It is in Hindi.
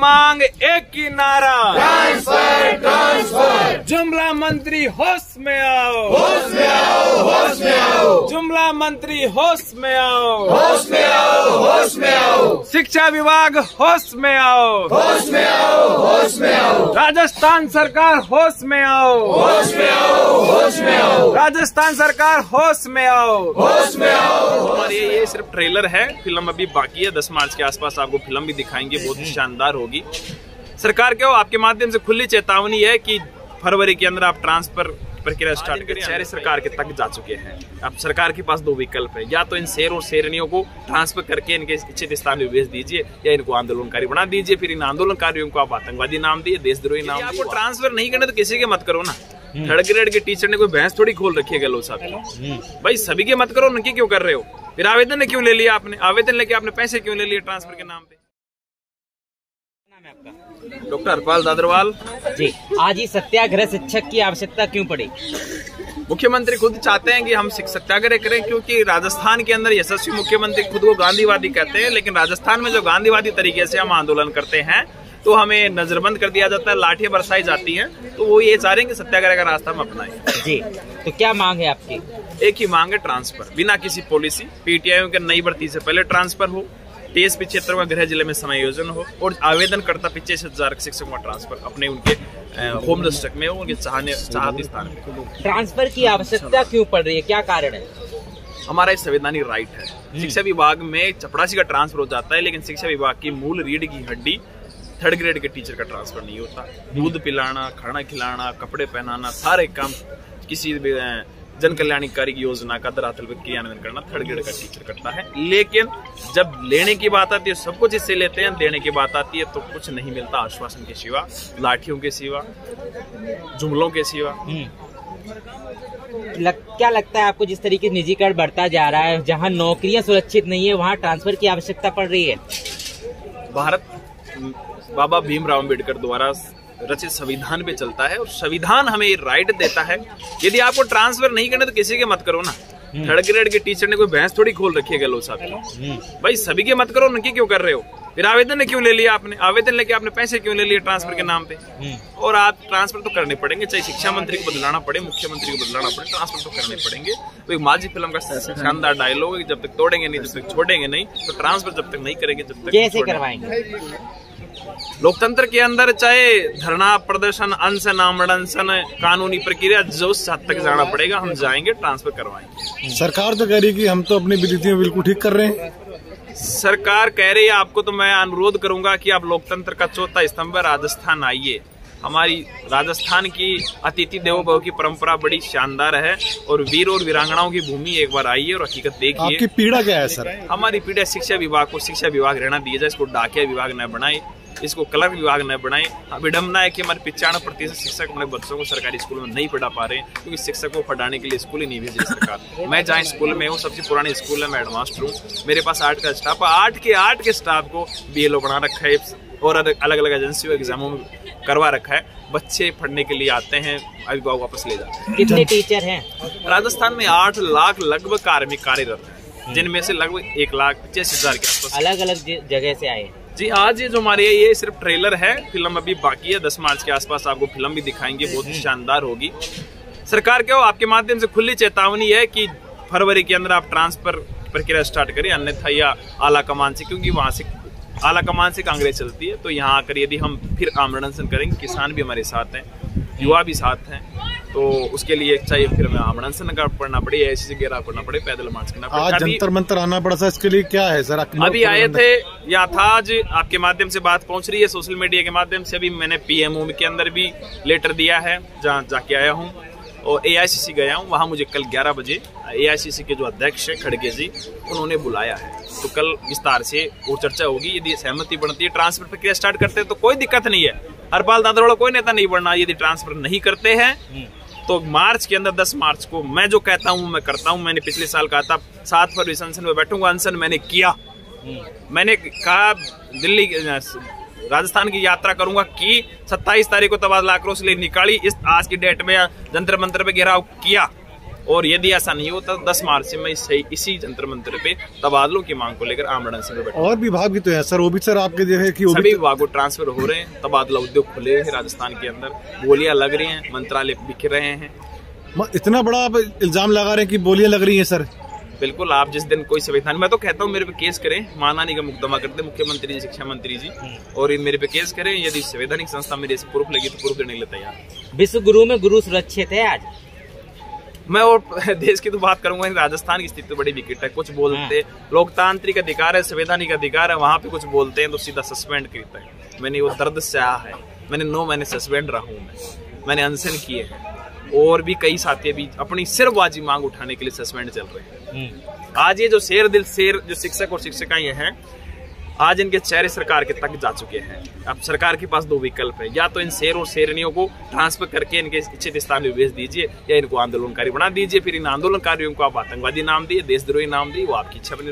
मांग एक की नारा ट्रांसफ़र ट्रांसफ़र जुमला मंत्री होश में आओ होश में आओ होश में आओ जुमला मंत्री होश में आओ होश में आओ होश में आओ शिक्षा विभाग होश में आओ होश में आओ होश में आओ राजस्थान सरकार होश में आओ होश में राजस्थान सरकार होश में आओ। होश में आओ। और ये ये सिर्फ़ ट्रेलर है फ़िल्म अभी बाकी है दस मार्च के आसपास आपको फ़िल्म भी दिखाएँगे बहुत ही शानदार होगी। सरकार के हो आपके माध्यम से खुली चेतावनी है कि फरवरी के अंदर आप ट्रांसफ़र प्रक्रिया स्टार्ट करें शहरी सरकार के तक जा चुके हैं। अब सरकार के पास दो विकल्प है। या तो इन शेर और शेरनियों को ट्रांसफ़र करके इनके इच्छित स्थान में भेज दीजिए या इनको आंदोलनकारी बना दीजिए। फिर इन आंदोलनकारियों को आप आतंकवादी नाम दिए देशद्रोही नाम आपको ट्रांसफ़र नहीं करना तो किसी के मत करो ना। थर्ड ग्रेड के टीचर ने कोई भैंस थोड़ी खोल रखी है गलो साहब। भाई सभी के मत करो उनकी क्यों कर रहे हो? फिर आवेदन क्यों ले लिया आपने? आवेदन लेके आपने पैसे क्यों ले लिए ट्रांसफ़र के नाम पे? डॉक्टर हरपाल दादरवाल। जी आज ही सत्याग्रह शिक्षक की आवश्यकता क्यों पड़ी? मुख्यमंत्री खुद चाहते हैं कि हम सत्याग्रह करें क्योंकि राजस्थान के अंदर यशस्वी मुख्यमंत्री खुद को गांधीवादी कहते हैं लेकिन राजस्थान में जो गांधीवादी तरीके से हम आंदोलन करते हैं तो हमें नजरबंद कर दिया जाता है लाठियाँ बरसाई जाती हैं तो वो ये चाह रहे हैं कि सत्याग्रह का रास्ता हम अपनाएँ। जी तो क्या मांग है आपकी? एक ही मांग है ट्रांसफ़र बिना किसी पॉलिसी पीटीआई के नई भर्ती से पहले ट्रांसफ़र हो टीएसपी क्षेत्र में गृह ज़िले में समायोजन हो और आवेदन करता पच्चीस हज़ार शिक्षकों का ट्रांसफ़र अपने उनके होम डिस्ट्रिक्ट में उनके चाहने चाहती स्थान में। ट्रांसफ़र की आवश्यकता क्यों पड़ रही है? क्या कारण है? हमारा एक संवैधानिक राइट है। शिक्षा विभाग में चपड़ासी का ट्रांसफ़र हो जाता है लेकिन शिक्षा विभाग की मूल रीढ़ की हड्डी थर्ड ग्रेड के टीचर का ट्रांसफ़र नहीं होता। दूध पिलाना खाना खिलाना कपड़े पहनाना सारे काम किसी भी जन कल्याणकारी योजना का धरातल पे क्रियान्वयन करना थर्ड ग्रेड का टीचर करता है। लेकिन जब लेने की बात आती है सब कुछ इससे लेते हैं देने की बात आती है तो कुछ नहीं मिलता आश्वासन के सिवा लाठियों के सिवा जुमलों के सिवा। लग, क्या लगता है आपको जिस तरीके निजीकरण बढ़ता जा रहा है जहाँ नौकरियाँ सुरक्षित नहीं है वहाँ ट्रांसफ़र की आवश्यकता पड़ रही है? भारत बाबा भीमराव अंबेडकर द्वारा रचित संविधान पे चलता है और संविधान हमें ये राइट देता है। यदि आपको ट्रांसफ़र नहीं करना तो किसी के मत करो ना। थर्ड ग्रेड के टीचर ने कोई भैंस थोड़ी खोल रखी है साहब भाई सभी के मत करो उनकी क्यों कर रहे हो? फिर आवेदन क्यों ले लिया आपने? आवेदन लेके आपने पैसे क्यों ले लिए ट्रांसफ़र के नाम पे? और आप ट्रांसफ़र तो करने पड़ेंगे चाहे शिक्षा मंत्री को बदलाना पड़े मुख्यमंत्री को बदलाना पड़े ट्रांसफ़र तो करने पड़ेंगे। तो एक माझी फ़िल्म का शानदार डायलॉग है जब तक तोड़ेंगे नहीं जब तक छोड़ेंगे नहीं तो ट्रांसफ़र जब तक नहीं करेंगे जब तक कैसे करवाएँगे। लोकतंत्र के अंदर चाहे धरना प्रदर्शन अनशन आमरण कानूनी प्रक्रिया जो उस हद तक जाना पड़ेगा हम जाएँगे ट्रांसफ़र करवाएँगे। सरकार तो कह रही है कि हम तो अपनी विधियाँ बिल्कुल ठीक कर रहे हैं। सरकार कह रही है आपको तो मैं अनुरोध करूँगा कि आप लोकतंत्र का चौथा स्तंभ राजस्थान आइए। हमारी राजस्थान की अतिथि देवो भव की परंपरा बड़ी शानदार है और वीर और वीरांगनाओं की भूमि एक बार आइए और हकीकत देखिए। आपकी पीड़ा क्या है सर? हमारी पीड़ा शिक्षा विभाग को शिक्षा विभाग रहना दिया जाए इसको डाकिया विभाग न बनाए। इसको क्लर्क विभाग न बनाए विडम्बना है कि हमारे पिचानवे प्रतिशत शिक्षक हमारे बच्चों को सरकारी स्कूल में नहीं पढ़ा पा रहे हैं क्योंकि शिक्षक को पढ़ाने के लिए स्कूल ही नहीं भेज रही सरकार मैं जहाँ स्कूल में हूँ सबसे पुरानी स्कूल है मैं एडवांस्ड हूँ। मेरे पास आठ का स्टाफ है। आठ के आठ के स्टाफ को बी बना रखा है और अलग अलग एजेंसियों एग्जामों में करवा रखा है। बच्चे पढ़ने के लिए आते हैं अभिभावक वापस ले जाते हैं। कितने टीचर हैं? राजस्थान में आठ लाख लगभग कार्मिक कार्यरत हैं जिनमें से लगभग एक लाख पच्चीस हज़ार के आसपास। अलग अलग जगह से आए हैं। जी आज ये जो हमारे ये सिर्फ़ ट्रेलर है फ़िल्म अभी बाकी है दस मार्च के आसपास आपको फ़िल्म भी दिखाएँगे बहुत ही शानदार होगी। सरकार के आपके माध्यम से खुली चेतावनी है कि फरवरी के अंदर आप ट्रांसफ़र प्रक्रिया स्टार्ट करें अन्यथा या आला कमान से क्योंकि वहाँ से आला कमान से कांग्रेस चलती है तो यहाँ आकर यदि हम फिर आमरण करेंगे किसान भी हमारे साथ हैं युवा भी साथ हैं। तो उसके लिए चाहिए फिर हमें आमरण अनशन का पढ़ना पड़े ऐसी जगह करना पड़े पैदल मार्च करना पड़े। आज जंतर मंतर आना पड़ा था इसके लिए क्या है सर? अभी आए थे यहाँ था आज आपके माध्यम से बात पहुँच रही है सोशल मीडिया के माध्यम से अभी मैंने पीएमओ के अंदर भी लेटर दिया है जहाँ जाके आया हूँ। और एआईसीसी गया हूँ वहाँ मुझे कल 11 बजे एआईसीसी के जो अध्यक्ष है खड़गे जी उन्होंने बुलाया है। तो कल विस्तार से वो चर्चा होगी यदि सहमति बनती है ट्रांसफ़र प्रक्रिया स्टार्ट करते हैं तो कोई दिक्कत नहीं है। हरपाल दादरोड़ा कोई नेता नहीं बनना यदि ट्रांसफ़र नहीं करते हैं तो मार्च के अंदर 10 मार्च को मैं जो कहता हूँ, मैं करता हूँ, मैंने पिछले साल कहा था, सात फरवरी से अनशन में बैठूँगा अनशन मैंने किया। मैंने कहा, दिल्ली, राजस्थान की यात्रा करूँगा कि 27 तारीख को तबादला आक्रोश निकाली, इस आज की डेट में जंतर मंत्र पे घेराव किया। और यदि ऐसा नहीं होता तो दस मार्च से मैं इस- इसी जंतर मंत्र पे तबादलों की मांग को लेकर आमरण से बैठा और विभाग भी तो है सर वो भी सर आपके जगह की वो सभी भी विभागों को ट्रांसफ़र हो रहे हैं तबादला उद्योग खुले हैं राजस्थान के अंदर बोलियाँ लग रही हैं मंत्रालय बिखर रहे हैं। इतना बड़ा आप इल्ज़ाम लगा रहे हैं कि बोलियाँ लग रही हैं सर? बिल्कुल आप जिस दिन कोई संविधान मैं तो कहता हूँ मेरे पे केस करें मानहानि का मुकदमा करते मुख्यमंत्री जी शिक्षा मंत्री जी और ये मेरे पे केस करें यदि संवैधानिक संस्था मेरे से प्रूफ लगी तो प्रूफ देने के लिए तैयार। विश्व गुरु में गुरु सुरक्षित है आज। मैं और देश की तो बात करूँगा राजस्थान की स्थिति तो बड़ी विकट है। कुछ बोलते लोकतांत्रिक अधिकार है संवैधानिक अधिकार है वहाँ पे कुछ बोलते हैं तो सीधा सस्पेंड करता है। मैंने वो दर्द सहा है। मैंने नो मैंने सस्पेंड रहा हूँ मैं। मैंने अनशन किए हैं। और भी कई साथी अभी अपनी सिर्फबाजी मांग उठाने के लिए सस्पेंड चल रहे हैं। हम्म, आज ये जो शेर दिल शेर जो शिक्षक और शिक्षिकाएँ हैं आज इनके चेहरे सरकार के तक जा चुके हैं। अब सरकार के पास दो विकल्प है। या तो इन शेर और शेरणियों को ट्रांसफ़र करके इनके इच्छित स्थान में भेज दीजिए, या इनको आंदोलनकारी बना दीजिए, फिर इन आंदोलनकारियों को आप आतंकवादी नाम दिए, देशद्रोही नाम दिए, वो आपकी इच्छा पर